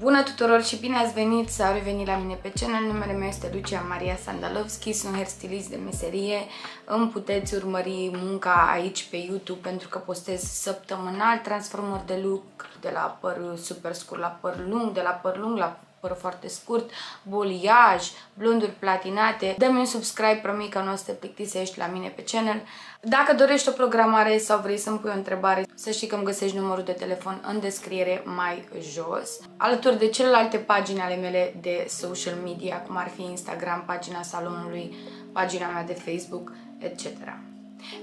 Bună tuturor și bine ați venit sau revenit la mine pe channel. Numele meu este Lucia Maria Sandalovski, sunt hairstylist de meserie. Îmi puteți urmări munca aici pe YouTube pentru că postez săptămânal transformări de look de la păr super scurt la păr lung, de la păr lung la păr foarte scurt, boliaj, blonduri platinate. Dă-mi un subscribe, promit că nu o să te plictisești la mine pe channel. Dacă dorești o programare sau vrei să-mi pui o întrebare, să știi că îmi găsești numărul de telefon în descriere mai jos. Alături de celelalte pagini ale mele de social media, cum ar fi Instagram, pagina salonului, pagina mea de Facebook, etc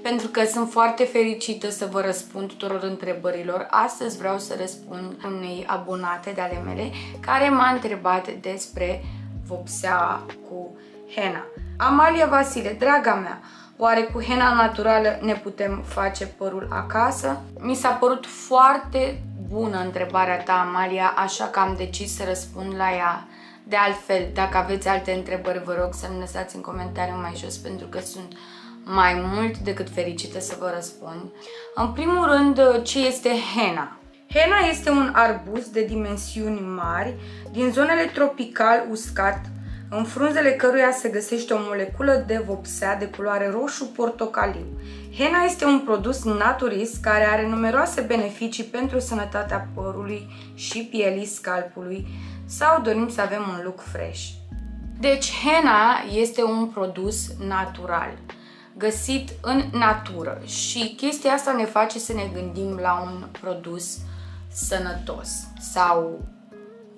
pentru că sunt foarte fericită să vă răspund tuturor întrebărilor. Astăzi vreau să răspund unei abonate de ale mele care m-a întrebat despre vopsea cu henna. Amalia Vasile, draga mea, oare cu henna naturală ne putem face părul acasă? Mi s-a părut foarte bună întrebarea ta, Amalia, așa că am decis să răspund la ea. De altfel, dacă aveți alte întrebări, vă rog să-mi lăsați în comentariu mai jos, pentru că sunt mai mult decât fericită să vă răspund. În primul rând, ce este hena? Hena este un arbust de dimensiuni mari din zonele tropical uscat, în frunzele căruia se găsește o moleculă de vopsea de culoare roșu-portocaliu. Hena este un produs naturist care are numeroase beneficii pentru sănătatea părului și pielii scalpului sau dorim să avem un look fresh. Deci, hena este un produs natural găsit în natură și chestia asta ne face să ne gândim la un produs sănătos. Sau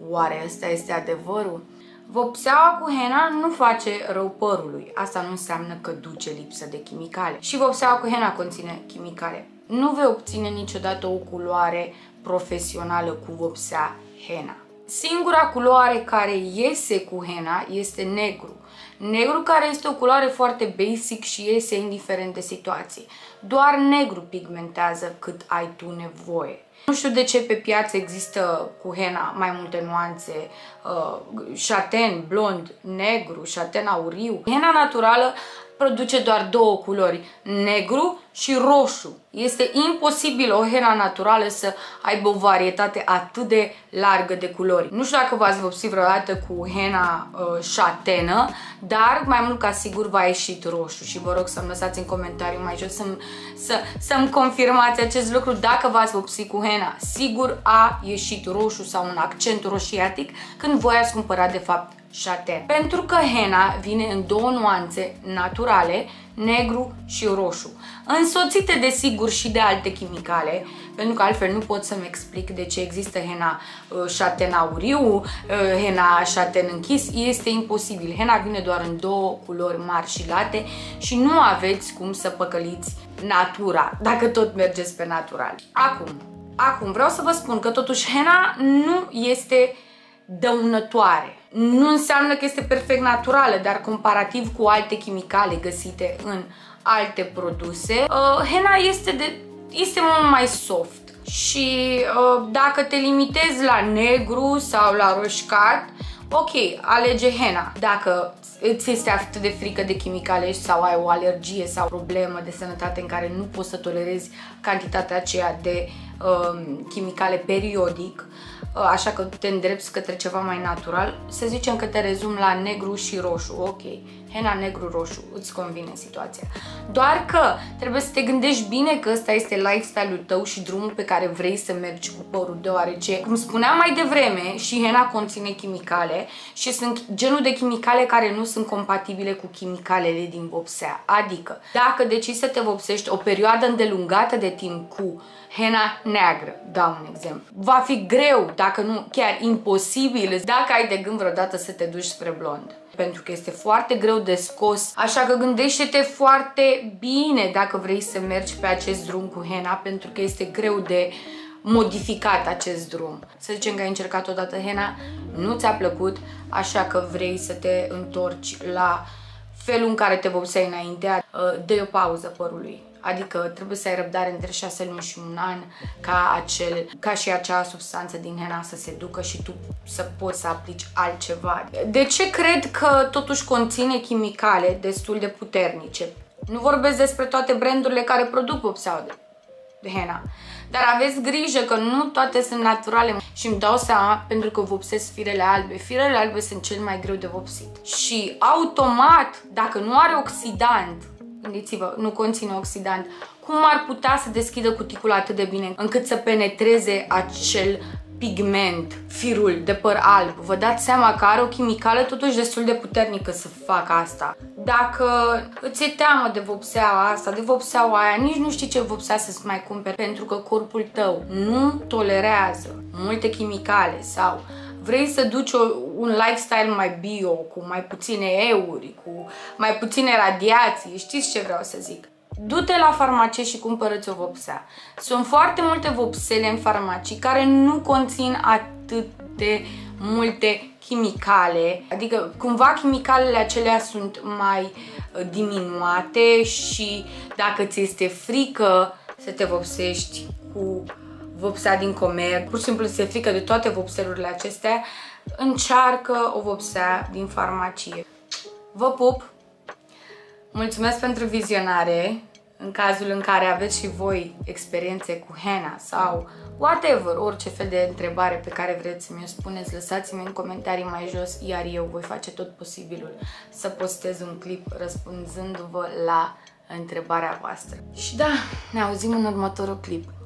oare ăsta este adevărul? Vopseaua cu hena nu face rău părului. Asta nu înseamnă că duce lipsă de chimicale. Și vopseaua cu hena conține chimicale. Nu vei obține niciodată o culoare profesională cu vopsea hena. Singura culoare care iese cu hena este negru. Negru care este o culoare foarte basic și iese indiferent de situație. Doar negru pigmentează cât ai tu nevoie. Nu știu de ce pe piață există cu hena mai multe nuanțe, uh, șaten, blond, negru, șaten auriu. Hena naturală produce doar două culori, negru și roșu. Este imposibil o hena naturală să aibă o varietate atât de largă de culori. Nu știu dacă v-ați vopsit vreodată cu hena uh, șatenă, dar mai mult ca sigur va ieșit roșu și vă rog să-mi lăsați în comentariu mai jos să-mi să, să confirmați acest lucru dacă v-ați vopsit cu hena. Sigur a ieșit roșu sau un accent roșiatic când voi ați cumpărat de fapt șaten. Pentru că hena vine în două nuanțe naturale, negru și roșu, însoțite desigur și de alte chimicale, pentru că altfel nu pot să-mi explic de ce există hena uh, șaten auriu, uh, hena șaten închis, este imposibil. Hena vine doar în două culori mari și late și nu aveți cum să păcăliți natura, dacă tot mergeți pe natural. Acum, acum vreau să vă spun că totuși hena nu este dăunătoare. Nu înseamnă că este perfect naturală, dar comparativ cu alte chimicale găsite în alte produse, uh, hena este, de, este mult mai soft. Și uh, dacă te limitezi la negru sau la roșcat, ok, alege hena. Dacă îți este atât de frică de chimicale sau ai o alergie sau o problemă de sănătate în care nu poți să tolerezi cantitatea aceea de uh, chimicale periodic, uh, așa că te îndrepți către ceva mai natural, să zicem că te rezum la negru și roșu, ok, hena negru-roșu, îți convine situația. Doar că trebuie să te gândești bine că ăsta este lifestyle-ul tău și drumul pe care vrei să mergi cu părul, deoarece, cum spuneam mai devreme, și hena conține chimicale și sunt genul de chimicale care nu sunt compatibile cu chimicalele din vopsea. Adică, dacă decizi să te vopsești o perioadă îndelungată de timp cu hena neagră, dau un exemplu. Va fi greu, dacă nu chiar imposibil, dacă ai de gând vreodată să te duci spre blond pentru că este foarte greu de scos, așa că gândește-te foarte bine dacă vrei să mergi pe acest drum cu hena, pentru că este greu de modificat acest drum. Să zicem că ai încercat odată hena, nu ți-a plăcut, așa că vrei să te întorci la felul în care te vopseai înainte, dă o pauză părului. Adică trebuie să ai răbdare între 6 luni și un an ca, acel, ca și acea substanță din hena să se ducă și tu să poți să aplici altceva. De ce cred că totuși conține chimicale destul de puternice? Nu vorbesc despre toate brandurile care produc vopseaua de, de hena. Dar aveți grijă că nu toate sunt naturale și îmi dau seama pentru că vopsesc firele albe. Firele albe sunt cel mai greu de vopsit. Și automat, dacă nu are oxidant, gândiți-vă, nu conține oxidant, cum ar putea să deschidă cuticula atât de bine încât să penetreze acel pigment, firul de păr alb. Vă dați seama că are o chimicală totuși destul de puternică să facă asta. Dacă îți e teamă de vopseaua asta, de vopseaua aia, nici nu știi ce vopsea să-ți mai cumperi pentru că corpul tău nu tolerează multe chimicale sau vrei să duci o, un lifestyle mai bio, cu mai puține euri, cu mai puține radiații, știți ce vreau să zic? Du-te la farmacie și cumpărăți o vopsea. Sunt foarte multe vopsele în farmacii care nu conțin atât de multe chimicale, adică cumva chimicalele acelea sunt mai uh, diminuate și dacă ți este frică să te vopsești cu vopsea din comer, pur și simplu se frică de toate vopselurile acestea, încearcă o vopsea din farmacie. Vă pup! Mulțumesc pentru vizionare! în cazul în care aveți și voi experiențe cu henna sau whatever, orice fel de întrebare pe care vreți să mi-o spuneți, lăsați-mi în comentarii mai jos, iar eu voi face tot posibilul să postez un clip răspunzându-vă la întrebarea voastră. Și da, ne auzim în următorul clip.